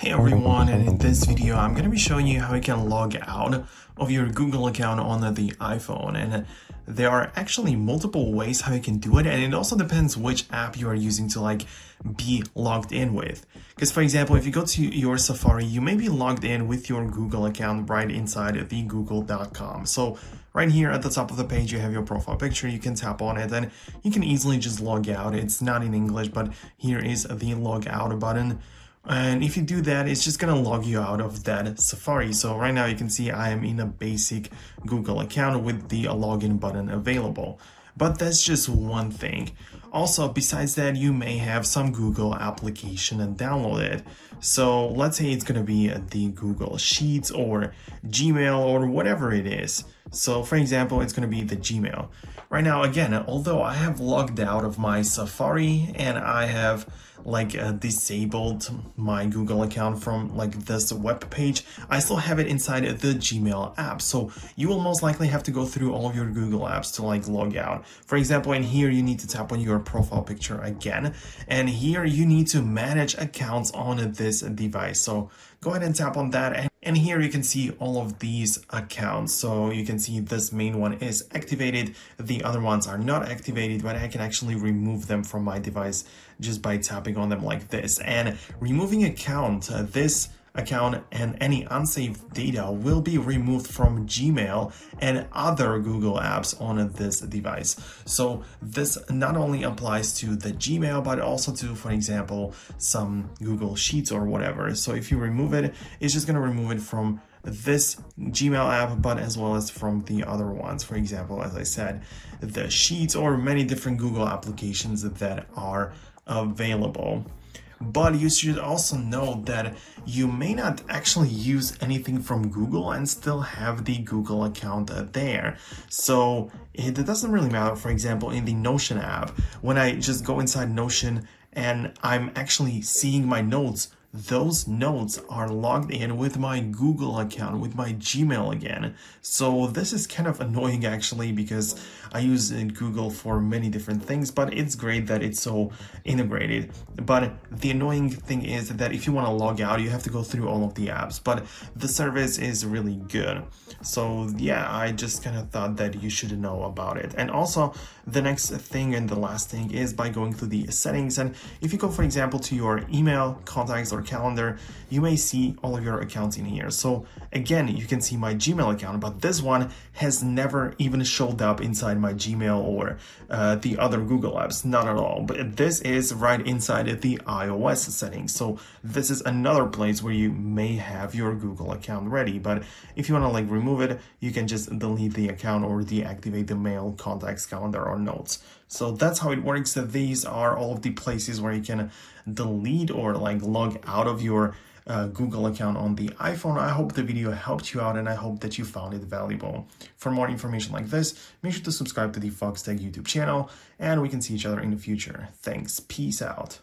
Hey everyone, and in this video I'm going to be showing you how you can log out of your Google account on the iPhone and there are actually multiple ways how you can do it and it also depends which app you are using to like be logged in with. Because for example, if you go to your Safari, you may be logged in with your Google account right inside the google.com. So right here at the top of the page, you have your profile picture. You can tap on it and you can easily just log out. It's not in English, but here is the log out button. And if you do that, it's just gonna log you out of that Safari. So right now you can see I am in a basic Google account with the login button available. But that's just one thing. Also, besides that, you may have some Google application and download it. So let's say it's gonna be the Google Sheets or Gmail or whatever it is. So for example, it's gonna be the Gmail. Right now, again, although I have logged out of my Safari and I have like uh, disabled my Google account from like this web page, I still have it inside the Gmail app. So you will most likely have to go through all of your Google apps to like log out. For example, in here, you need to tap on your profile picture again. And here you need to manage accounts on this device. So go ahead and tap on that. And, and here you can see all of these accounts. So you can see this main one is activated. The other ones are not activated, but I can actually remove them from my device just by tapping on them like this. And removing account, uh, this account and any unsaved data will be removed from Gmail and other Google apps on this device. So this not only applies to the Gmail, but also to, for example, some Google Sheets or whatever. So if you remove it, it's just gonna remove it from this Gmail app, but as well as from the other ones. For example, as I said, the Sheets or many different Google applications that are available. But you should also know that you may not actually use anything from Google and still have the Google account there. So it doesn't really matter. For example, in the Notion app, when I just go inside Notion and I'm actually seeing my notes those notes are logged in with my Google account, with my Gmail again. So this is kind of annoying actually because I use Google for many different things, but it's great that it's so integrated. But the annoying thing is that if you want to log out, you have to go through all of the apps, but the service is really good. So yeah, I just kind of thought that you should know about it. And also the next thing and the last thing is by going through the settings. And if you go, for example, to your email contacts or calendar, you may see all of your accounts in here. So again, you can see my Gmail account, but this one has never even showed up inside my Gmail or uh, the other Google apps, not at all. But this is right inside the iOS settings. So this is another place where you may have your Google account ready. But if you want to like remove it, you can just delete the account or deactivate the mail, contacts, calendar, or notes. So that's how it works. These are all of the places where you can delete or like log out of your uh, Google account on the iPhone. I hope the video helped you out and I hope that you found it valuable. For more information like this, make sure to subscribe to the Foxtecc YouTube channel and we can see each other in the future. Thanks. Peace out.